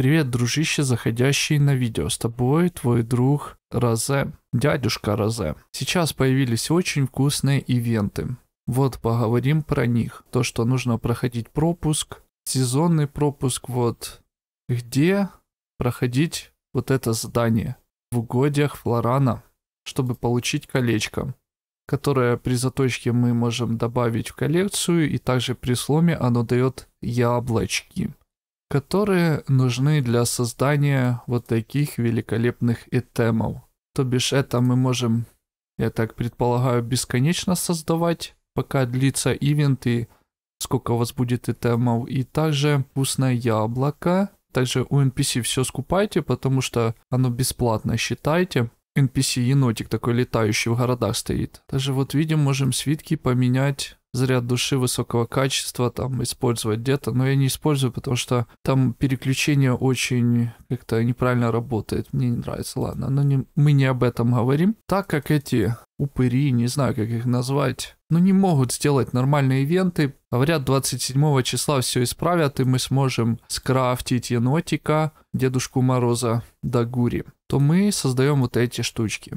Привет, дружище, заходящий на видео. С тобой твой друг Розе, дядюшка Розе. Сейчас появились очень вкусные ивенты. Вот поговорим про них. То, что нужно проходить пропуск, сезонный пропуск, вот где проходить вот это задание в угодьях Флорана, чтобы получить колечко, которое при заточке мы можем добавить в коллекцию, и также при сломе оно дает яблочки которые нужны для создания вот таких великолепных итемов. То бишь это мы можем, я так предполагаю, бесконечно создавать, пока длится ивент и сколько у вас будет итемов. И также вкусное яблоко. Также у NPC все скупайте, потому что оно бесплатно считайте. NPC енотик такой летающий в городах стоит. Также вот видим, можем свитки поменять заряд души высокого качества там использовать где-то, но я не использую, потому что там переключение очень как-то неправильно работает. Мне не нравится, ладно, но не, мы не об этом говорим. Так как эти упыри, не знаю, как их назвать, но не могут сделать нормальные ивенты. Говорят, 27 числа все исправят, и мы сможем скрафтить енотика, Дедушку Мороза, Дагури. То мы создаем вот эти штучки.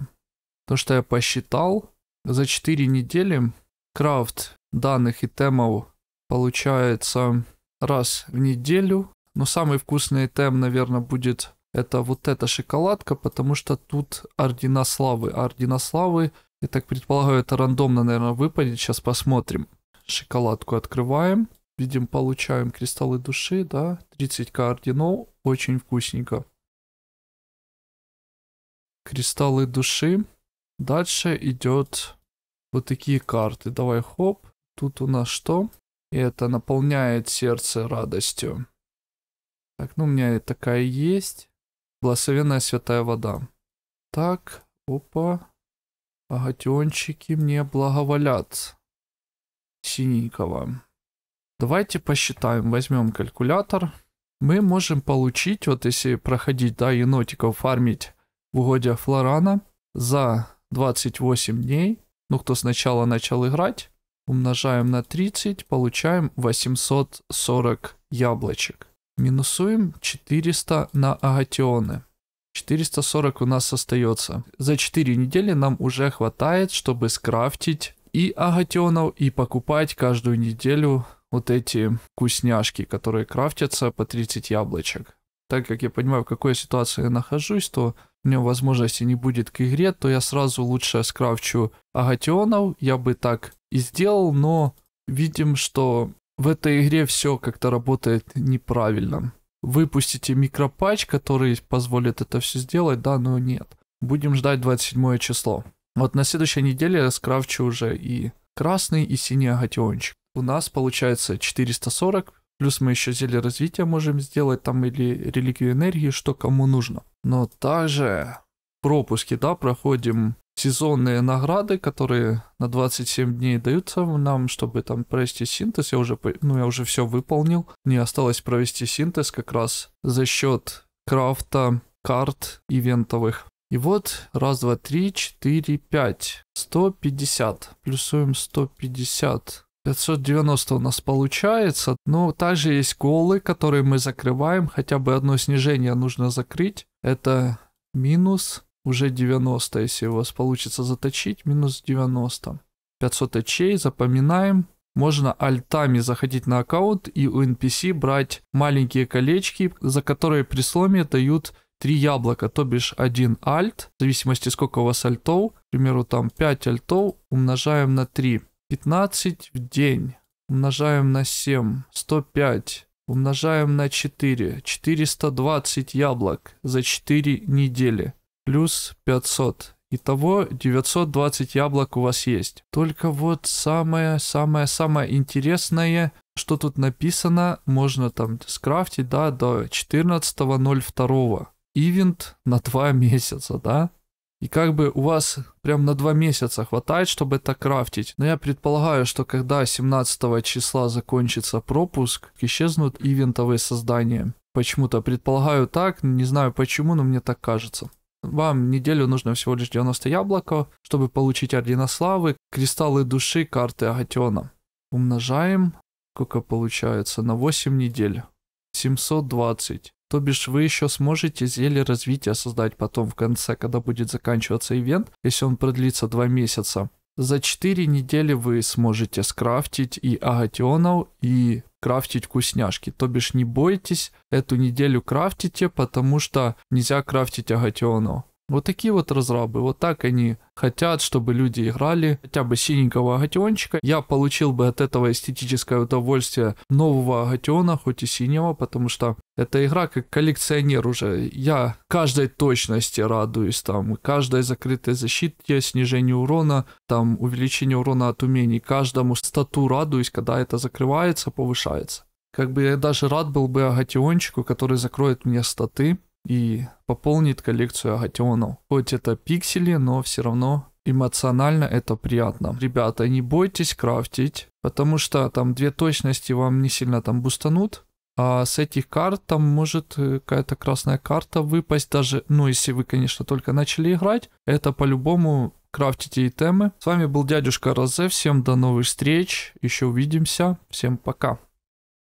То, что я посчитал, за 4 недели крафт данных и темов получается раз в неделю. Но самый вкусный тем, наверное, будет это вот эта шоколадка, потому что тут ордена славы. А ордена славы, я так предполагаю, это рандомно, наверное, выпадет. Сейчас посмотрим. Шоколадку открываем. Видим, получаем кристаллы души, да, 30к орденов, очень вкусненько. Кристаллы души. Дальше идет вот такие карты. Давай, хоп. Тут у нас что? И это наполняет сердце радостью. Так, ну у меня такая есть. Благословенная святая вода. Так, опа. Агатиончики мне благоволят. Синенького. Давайте посчитаем. Возьмем калькулятор. Мы можем получить, вот если проходить, да, енотиков фармить в угодьях Флорана за 28 дней. Ну, кто сначала начал играть, умножаем на 30, получаем 840 яблочек. Минусуем 400 на агатионы. 440 у нас остается. За 4 недели нам уже хватает, чтобы скрафтить и агатионов, и покупать каждую неделю вот эти вкусняшки, которые крафтятся по 30 яблочек. Так как я понимаю, в какой ситуации я нахожусь, то у меня возможности не будет к игре, то я сразу лучше скрафчу агатионов. Я бы так и сделал, но видим, что в этой игре все как-то работает неправильно. Выпустите микропатч, который позволит это все сделать, да, но нет. Будем ждать 27 число. Вот на следующей неделе я скрафчу уже и красный, и синий агатиончик. У нас получается 440, плюс мы еще зелье развития можем сделать там или реликвию энергии, что кому нужно. Но также пропуски, да, проходим сезонные награды, которые на 27 дней даются нам, чтобы там провести синтез. Я уже, ну, я уже все выполнил. Мне осталось провести синтез как раз за счет крафта карт ивентовых. И вот, раз, два, три, четыре, пять. 150. Плюсуем 150. 590 у нас получается. Но также есть колы, которые мы закрываем. Хотя бы одно снижение нужно закрыть. Это минус уже 90, если у вас получится заточить, минус 90. 500 очей, запоминаем. Можно альтами заходить на аккаунт и у NPC брать маленькие колечки, за которые при сломе дают 3 яблока, то бишь один альт, в зависимости сколько у вас альтов, к примеру там 5 альтов умножаем на 3, 15 в день, умножаем на 7, 105, умножаем на 4, 420 яблок за 4 недели плюс 500. Итого 920 яблок у вас есть. Только вот самое-самое-самое интересное, что тут написано, можно там скрафтить, да, до 14.02. Ивент на 2 месяца, да? И как бы у вас прям на 2 месяца хватает, чтобы это крафтить. Но я предполагаю, что когда 17 числа закончится пропуск, исчезнут ивентовые создания. Почему-то предполагаю так, не знаю почему, но мне так кажется. Вам неделю нужно всего лишь 90 яблоко, чтобы получить ордена славы, кристаллы души, карты Агатиона. Умножаем, сколько получается, на 8 недель. 720. То бишь вы еще сможете зелье развития создать потом в конце, когда будет заканчиваться ивент, если он продлится 2 месяца. За 4 недели вы сможете скрафтить и агатионов, и крафтить вкусняшки. То бишь не бойтесь, эту неделю крафтите, потому что нельзя крафтить агатионов. Вот такие вот разрабы, вот так они хотят, чтобы люди играли хотя бы синенького агатиончика. Я получил бы от этого эстетическое удовольствие нового агатиона, хоть и синего, потому что эта игра как коллекционер уже. Я каждой точности радуюсь, там, каждой закрытой защите, снижению урона, там, увеличению урона от умений, каждому стату радуюсь, когда это закрывается, повышается. Как бы я даже рад был бы агатиончику, который закроет мне статы, и пополнит коллекцию агатионов. Хоть это пиксели, но все равно эмоционально это приятно. Ребята, не бойтесь крафтить, потому что там две точности вам не сильно там бустанут, а с этих карт там может э, какая-то красная карта выпасть даже, ну если вы, конечно, только начали играть, это по-любому крафтите темы. С вами был дядюшка Розе, всем до новых встреч, еще увидимся, всем пока.